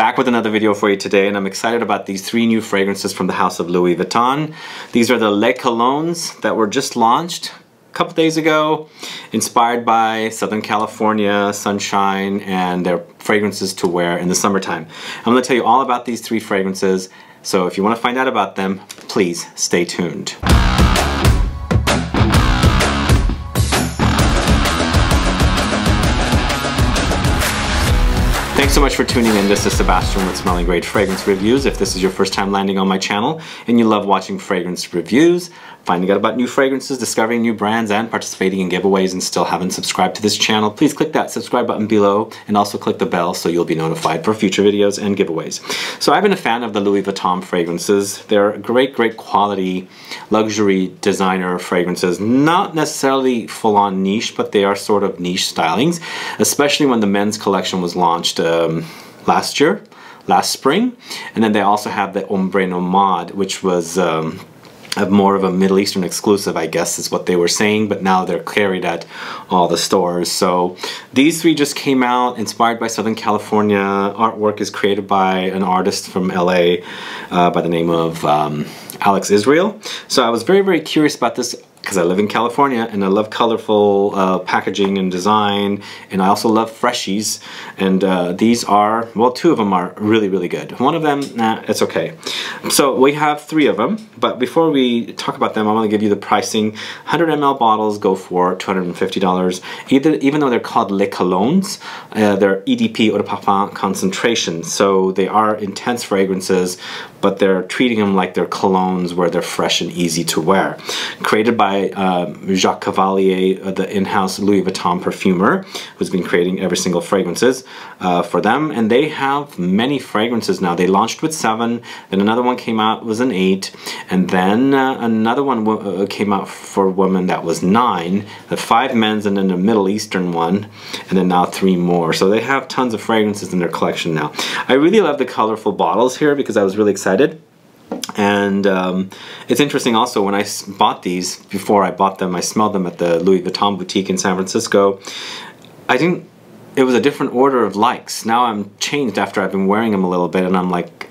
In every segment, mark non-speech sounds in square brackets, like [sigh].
Back with another video for you today and I'm excited about these three new fragrances from the house of Louis Vuitton. These are the Les Colognes that were just launched a couple days ago, inspired by Southern California, sunshine, and their fragrances to wear in the summertime. I'm going to tell you all about these three fragrances, so if you want to find out about them, please stay tuned. Thanks so much for tuning in. This is Sebastian with Smelling Great Fragrance Reviews. If this is your first time landing on my channel and you love watching fragrance reviews, finding out about new fragrances, discovering new brands, and participating in giveaways and still haven't subscribed to this channel, please click that subscribe button below and also click the bell so you'll be notified for future videos and giveaways. So I've been a fan of the Louis Vuitton fragrances. They're great, great quality luxury designer fragrances. Not necessarily full-on niche, but they are sort of niche stylings, especially when the men's collection was launched um, last year last spring. And then they also have the Ombre Nomade, which was um, more of a Middle Eastern exclusive, I guess is what they were saying, but now they're carried at all the stores. So these three just came out, inspired by Southern California. Artwork is created by an artist from LA uh, by the name of um, Alex Israel. So I was very, very curious about this because I live in California and I love colorful uh, packaging and design and I also love freshies and uh, these are, well two of them are really really good. One of them, nah, it's okay. So we have three of them but before we talk about them I want to give you the pricing. 100 ml bottles go for $250 Either, even though they're called Les Colognes, uh, they're EDP Eau de Parfum concentration so they are intense fragrances but they're treating them like they're colognes where they're fresh and easy to wear. Created by by uh, Jacques Cavallier, uh, the in-house Louis Vuitton perfumer, who's been creating every single fragrances uh, for them. And they have many fragrances now. They launched with seven, then another one came out was an eight, and then uh, another one uh, came out for women that was nine, the five men's and then a Middle Eastern one, and then now three more. So they have tons of fragrances in their collection now. I really love the colorful bottles here because I was really excited. And um, it's interesting also when I bought these, before I bought them, I smelled them at the Louis Vuitton boutique in San Francisco. I didn't, it was a different order of likes. Now I'm changed after I've been wearing them a little bit and I'm like,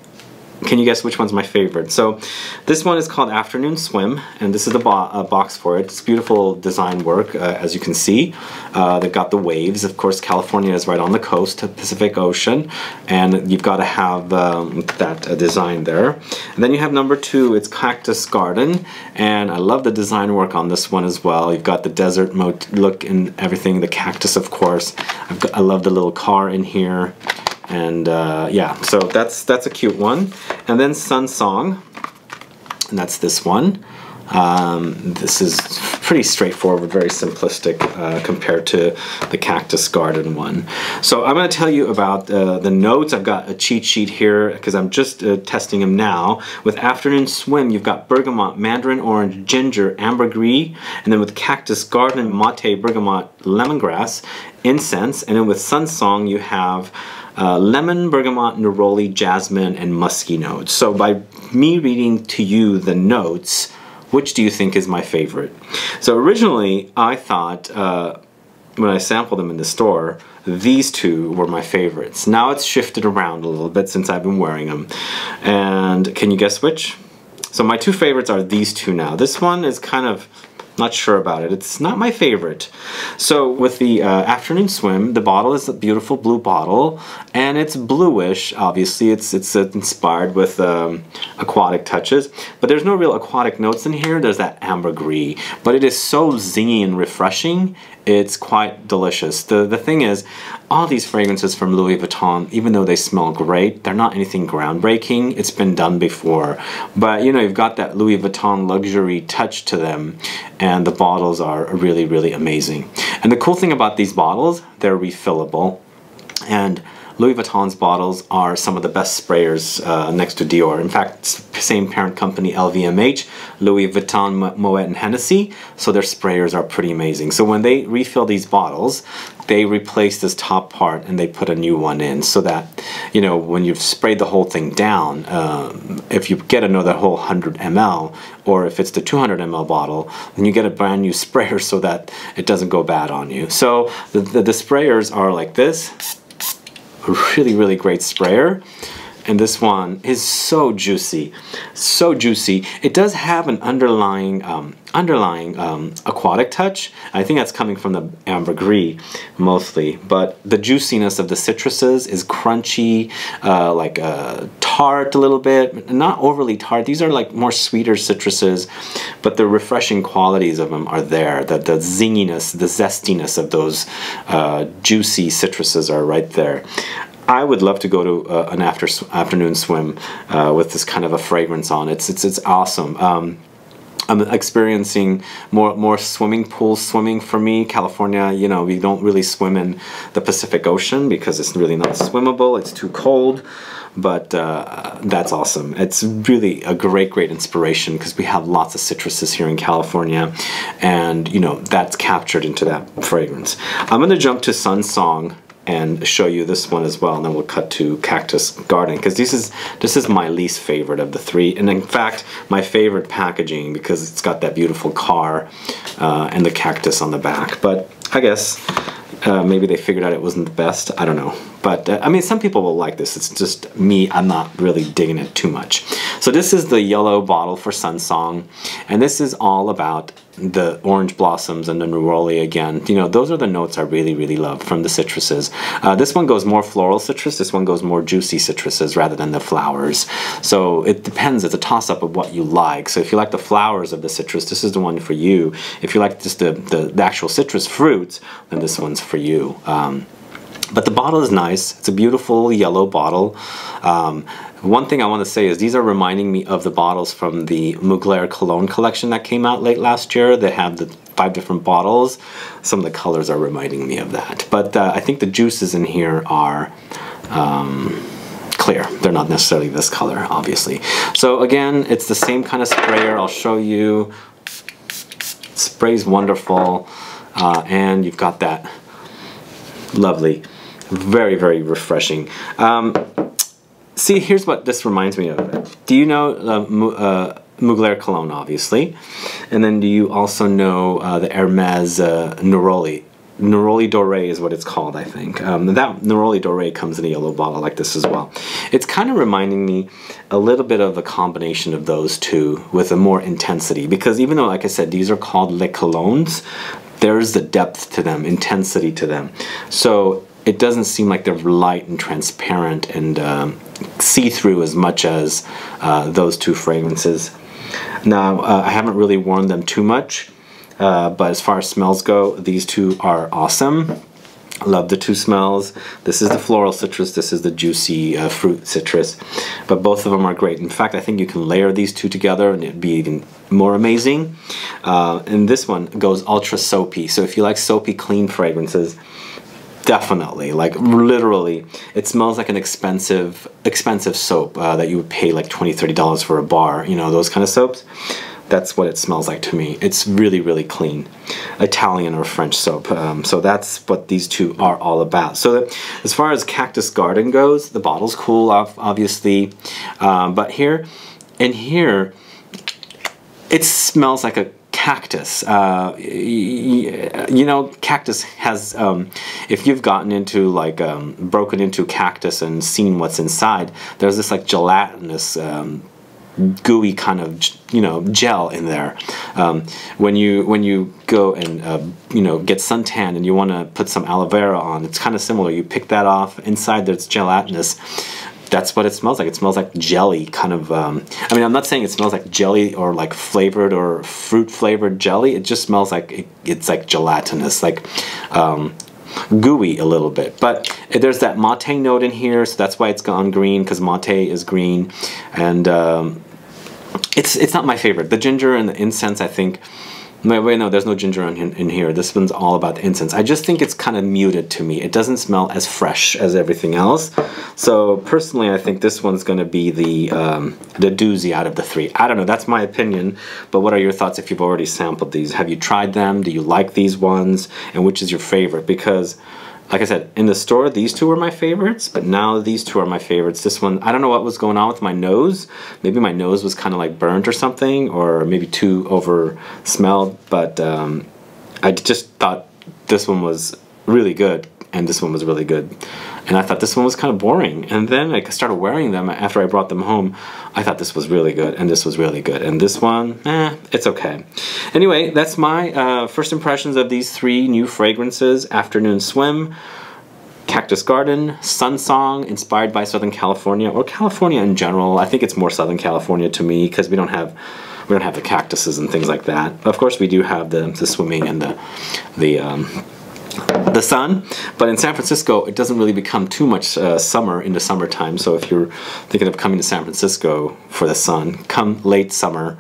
can you guess which one's my favorite? So this one is called Afternoon Swim, and this is the bo uh, box for it. It's beautiful design work, uh, as you can see. Uh, they've got the waves. Of course, California is right on the coast, Pacific Ocean, and you've got to have um, that uh, design there. And then you have number two, it's Cactus Garden, and I love the design work on this one as well. You've got the desert look and everything, the cactus, of course. Got, I love the little car in here and uh, yeah so that's that's a cute one and then Sun Song and that's this one um, this is pretty straightforward, very simplistic uh, compared to the Cactus Garden one. So I'm going to tell you about uh, the notes. I've got a cheat sheet here because I'm just uh, testing them now. With Afternoon Swim, you've got bergamot, mandarin orange, ginger, ambergris, and then with Cactus Garden, mate, bergamot, lemongrass, incense, and then with Sun Song, you have uh, lemon, bergamot, neroli, jasmine, and musky notes. So by me reading to you the notes, which do you think is my favorite? So originally, I thought uh, when I sampled them in the store, these two were my favorites. Now it's shifted around a little bit since I've been wearing them. And can you guess which? So my two favorites are these two now. This one is kind of not sure about it. It's not my favorite. So with the uh, afternoon swim, the bottle is a beautiful blue bottle, and it's bluish. Obviously, it's it's inspired with um, aquatic touches, but there's no real aquatic notes in here. There's that ambergris, but it is so zingy and refreshing. It's quite delicious. The the thing is, all these fragrances from Louis Vuitton, even though they smell great, they're not anything groundbreaking. It's been done before, but you know you've got that Louis Vuitton luxury touch to them, and the bottles are really really amazing. And the cool thing about these bottles, they're refillable, and Louis Vuitton's bottles are some of the best sprayers uh, next to Dior. In fact, same parent company LVMH, Louis Vuitton, Moet and Hennessy, so their sprayers are pretty amazing. So when they refill these bottles, they replace this top part and they put a new one in so that, you know, when you've sprayed the whole thing down, um, if you get another whole 100 ml, or if it's the 200 ml bottle, then you get a brand new [laughs] sprayer so that it doesn't go bad on you. So the, the, the sprayers are like this, really, really great sprayer. And this one is so juicy so juicy. It does have an underlying um, underlying um, aquatic touch. I think that's coming from the ambergris mostly but the juiciness of the citruses is crunchy uh, like uh, tart a little bit not overly tart these are like more sweeter citruses but the refreshing qualities of them are there the, the zinginess the zestiness of those uh, juicy citruses are right there I would love to go to uh, an after afternoon swim uh, with this kind of a fragrance on. It's it's it's awesome. Um, I'm experiencing more more swimming pool swimming for me. California, you know, we don't really swim in the Pacific Ocean because it's really not swimmable. It's too cold. But uh, that's awesome. It's really a great, great inspiration because we have lots of citruses here in California, and you know that's captured into that fragrance. I'm gonna jump to Sun Song and show you this one as well and then we'll cut to cactus garden because this is this is my least favorite of the three. And in fact my favorite packaging because it's got that beautiful car uh, and the cactus on the back. But I guess uh, maybe they figured out it wasn't the best. I don't know but uh, I mean some people will like this it's just me I'm not really digging it too much so this is the yellow bottle for Sun Song and this is all about the orange blossoms and the neroli again. You know, those are the notes I really, really love from the citruses. Uh, this one goes more floral citrus. This one goes more juicy citruses rather than the flowers. So it depends. It's a toss-up of what you like. So if you like the flowers of the citrus, this is the one for you. If you like just the, the, the actual citrus fruits, then this one's for you. Um, but the bottle is nice. It's a beautiful yellow bottle. Um, one thing I want to say is these are reminding me of the bottles from the Mugler Cologne collection that came out late last year. They have the five different bottles. Some of the colors are reminding me of that. But uh, I think the juices in here are um, clear. They're not necessarily this color, obviously. So again, it's the same kind of sprayer. I'll show you. Spray's wonderful. Uh, and you've got that lovely, very, very refreshing. Um, See, here's what this reminds me of. Do you know uh, uh, Mugler Cologne, obviously? And then do you also know uh, the Hermes uh, Neroli? Neroli Doré is what it's called, I think. Um, that Neroli Doré comes in a yellow bottle like this as well. It's kind of reminding me a little bit of a combination of those two with a more intensity because even though, like I said, these are called Le Colognes, there's the depth to them, intensity to them. So it doesn't seem like they're light and transparent and um, see-through as much as uh, those two fragrances. Now, uh, I haven't really worn them too much, uh, but as far as smells go, these two are awesome. Love the two smells. This is the floral citrus, this is the juicy uh, fruit citrus, but both of them are great. In fact, I think you can layer these two together and it'd be even more amazing. Uh, and this one goes ultra soapy, so if you like soapy, clean fragrances, definitely. Like literally it smells like an expensive expensive soap uh, that you would pay like 20 30 dollars for a bar you know those kind of soaps? That's what it smells like to me. It's really really clean. Italian or French soap um, so that's what these two are all about. So as far as Cactus Garden goes the bottle's cool off, obviously um, but here in here it smells like a cactus. Uh, you know, cactus has, um, if you've gotten into like, um, broken into cactus and seen what's inside, there's this like gelatinous, um, gooey kind of you know gel in there. Um, when you when you go and uh, you know get suntan and you want to put some aloe vera on it's kind of similar. You pick that off. Inside there's gelatinous that's what it smells like. It smells like jelly, kind of. Um, I mean, I'm not saying it smells like jelly or like flavored or fruit flavored jelly. It just smells like it, it's like gelatinous, like um, gooey a little bit. But there's that mate note in here, so that's why it's gone green because mate is green, and um, it's it's not my favorite. The ginger and the incense, I think Wait, wait, no, there's no ginger in, in here. This one's all about the incense. I just think it's kind of muted to me. It doesn't smell as fresh as everything else. So personally, I think this one's going to be the um, the doozy out of the three. I don't know. That's my opinion. But what are your thoughts if you've already sampled these? Have you tried them? Do you like these ones? And which is your favorite? Because like I said, in the store, these two were my favorites, but now these two are my favorites. This one, I don't know what was going on with my nose. Maybe my nose was kind of like burnt or something, or maybe too over smelled, but um, I just thought this one was really good. And this one was really good. And I thought this one was kind of boring. And then I started wearing them after I brought them home. I thought this was really good, and this was really good. And this one, eh, it's okay. Anyway, that's my uh, first impressions of these three new fragrances, Afternoon Swim, Cactus Garden, Sun Song, inspired by Southern California, or California in general. I think it's more Southern California to me, because we don't have we don't have the cactuses and things like that. Of course, we do have the, the swimming and the, the um, the sun but in San Francisco it doesn't really become too much uh, summer into summertime. So if you're thinking of coming to San Francisco for the sun come late summer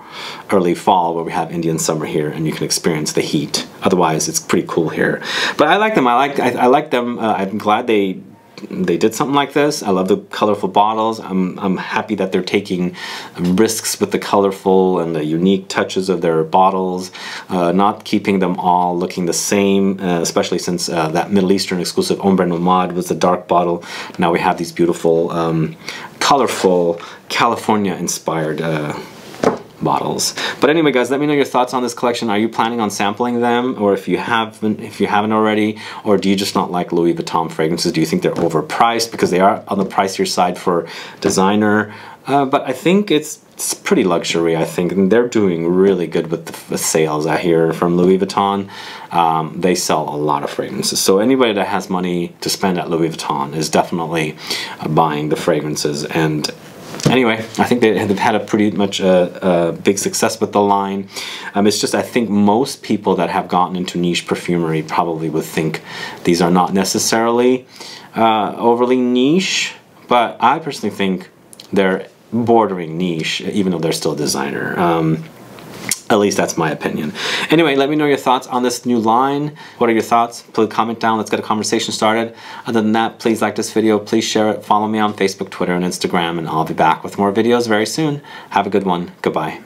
early fall where we have Indian summer here and you can experience the heat. Otherwise it's pretty cool here. But I like them. I like I, I like them. Uh, I'm glad they they did something like this. I love the colorful bottles. I'm, I'm happy that they're taking risks with the colorful and the unique touches of their bottles, uh, not keeping them all looking the same, uh, especially since uh, that Middle Eastern exclusive Ombre Nomade was the dark bottle. Now we have these beautiful, um, colorful, California-inspired uh, bottles. But anyway, guys, let me know your thoughts on this collection. Are you planning on sampling them, or if you haven't, if you haven't already, or do you just not like Louis Vuitton fragrances? Do you think they're overpriced because they are on the pricier side for designer? Uh, but I think it's, it's pretty luxury. I think and they're doing really good with the, the sales. I hear from Louis Vuitton. Um, they sell a lot of fragrances. So anybody that has money to spend at Louis Vuitton is definitely uh, buying the fragrances and anyway, I think they, have had a pretty much a, a big success with the line. Um, it's just I think most people that have gotten into niche perfumery probably would think these are not necessarily uh, overly niche, but I personally think they're bordering niche, even though they're still a designer. Um, at least that's my opinion. Anyway, let me know your thoughts on this new line. What are your thoughts? Please comment down. Let's get a conversation started. Other than that, please like this video. Please share it. Follow me on Facebook, Twitter, and Instagram, and I'll be back with more videos very soon. Have a good one. Goodbye.